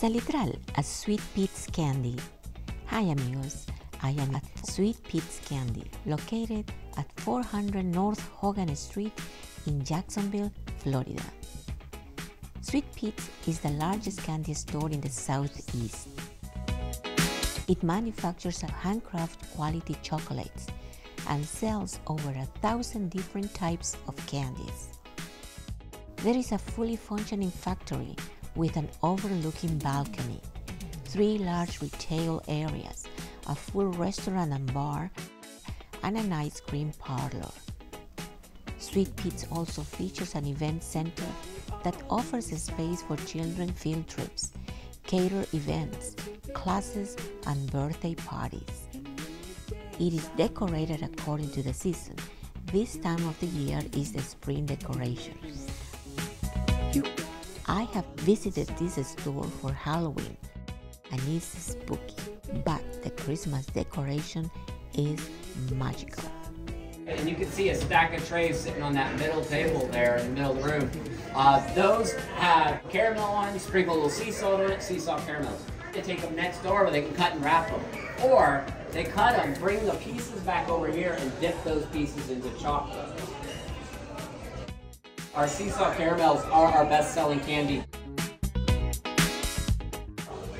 Salitral, a Sweet Pete's candy. Hi amigos, I am at Sweet Pete's Candy, located at 400 North Hogan Street in Jacksonville, Florida. Sweet Pete's is the largest candy store in the Southeast. It manufactures handcraft quality chocolates and sells over a thousand different types of candies. There is a fully functioning factory with an overlooking balcony, three large retail areas, a full restaurant and bar, and an ice cream parlor. Sweet Pete's also features an event center that offers a space for children field trips, cater events, classes, and birthday parties. It is decorated according to the season. This time of the year is the spring decoration. I have visited this store for Halloween and it's spooky, but the Christmas decoration is magical. And you can see a stack of trays sitting on that middle table there in the middle of the room. Uh, those have caramel on, sprinkle a little sea salt on it, sea salt caramels. They take them next door where they can cut and wrap them. Or they cut them, bring the pieces back over here and dip those pieces into chocolate. Our sea salt caramels are our best selling candy.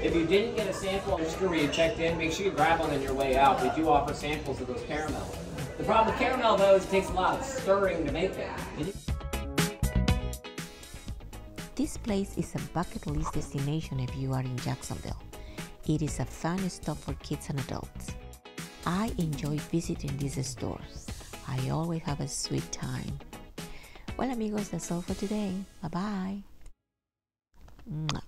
If you didn't get a sample the where you checked in, make sure you grab one on your way out. We do offer samples of those caramels. The problem with caramel though is it takes a lot of stirring to make it. This place is a bucket list destination if you are in Jacksonville. It is a fun stop for kids and adults. I enjoy visiting these stores. I always have a sweet time. Well, amigos, that's all for today. Bye bye.